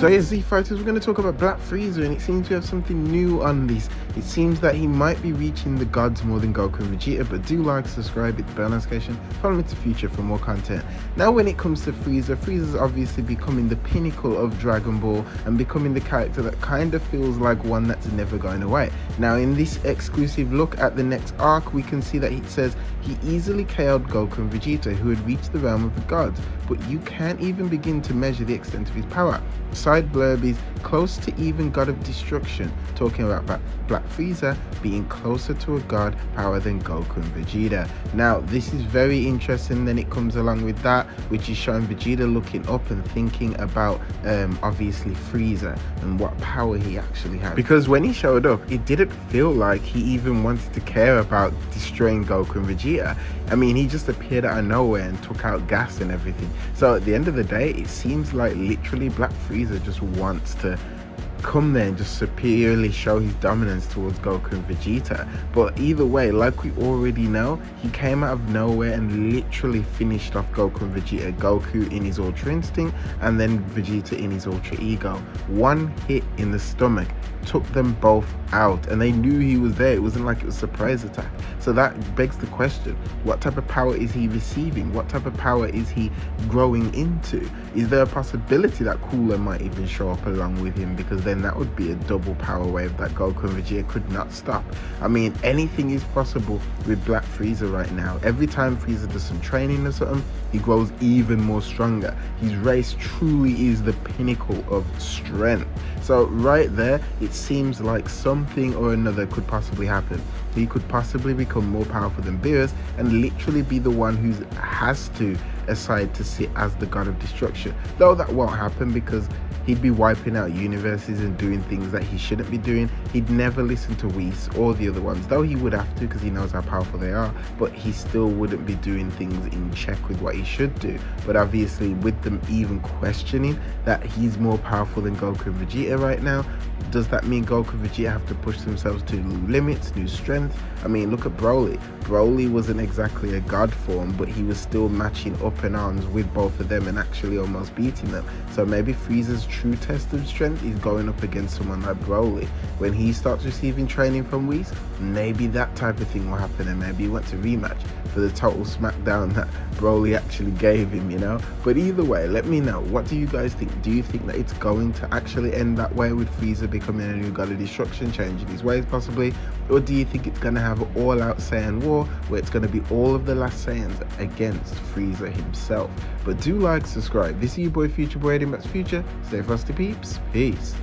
So yeah, Z Fighters, we're going to talk about Black Frieza, and it seems we have something new on this. It seems that he might be reaching the gods more than Goku and Vegeta, but do like, subscribe, hit the bell notification, follow me to future for more content. Now when it comes to Frieza, Frieza's obviously becoming the pinnacle of Dragon Ball and becoming the character that kind of feels like one that's never going away. Now in this exclusive look at the next arc, we can see that it says he easily KO'd Goku and Vegeta who had reached the realm of the gods, but you can't even begin to measure the extent of his power. Side blurbies close to even God of Destruction, talking about Black Frieza being closer to a god power than Goku and Vegeta. Now, this is very interesting. Then it comes along with that, which is showing Vegeta looking up and thinking about um, obviously Frieza and what power he actually has. Because when he showed up, it didn't feel like he even wanted to care about destroying Goku and Vegeta. I mean, he just appeared out of nowhere and took out gas and everything. So at the end of the day, it seems like literally Black Frieza just wants to come there and just superiorly show his dominance towards Goku and Vegeta. But either way, like we already know, he came out of nowhere and literally finished off Goku and Vegeta. Goku in his Ultra Instinct and then Vegeta in his Ultra Ego. One hit in the stomach took them both out and they knew he was there. It wasn't like it was a surprise attack. So that begs the question, what type of power is he receiving? What type of power is he growing into? Is there a possibility that Cooler might even show up along with him because then that would be a double power wave that Goku and Vegeta could not stop. I mean, anything is possible with Black Frieza right now. Every time Frieza does some training or something, he grows even more stronger. His race truly is the pinnacle of strength. So right there, it seems like something or another could possibly happen. He could possibly become more powerful than Beerus and literally be the one who has to aside to sit as the god of destruction. Though that won't happen because he'd be wiping out universes and doing things that he shouldn't be doing. He'd never listen to Whis or the other ones, though he would have to because he knows how powerful they are, but he still wouldn't be doing things in check with what he should do. But obviously, with them even questioning that he's more powerful than Goku and Vegeta right now, does that mean Goku and Vegeta have to push themselves to new limits, new strength? I mean, look at Broly. Broly wasn't exactly a god form, but he was still matching up arms with both of them and actually almost beating them. So maybe Frieza's true test of strength is going up against someone like Broly. When he starts receiving training from Whis, maybe that type of thing will happen and maybe he wants a rematch for the total smackdown that Broly actually gave him, you know? But either way, let me know. What do you guys think? Do you think that it's going to actually end that way with Frieza becoming a new god of destruction, changing his ways possibly? Or do you think it's going to have an all-out Saiyan war where it's going to be all of the last Saiyans against Frieza himself? But do like, subscribe. This is your boy Future Boy Eddie Max Future. Stay frosty peeps. Peace.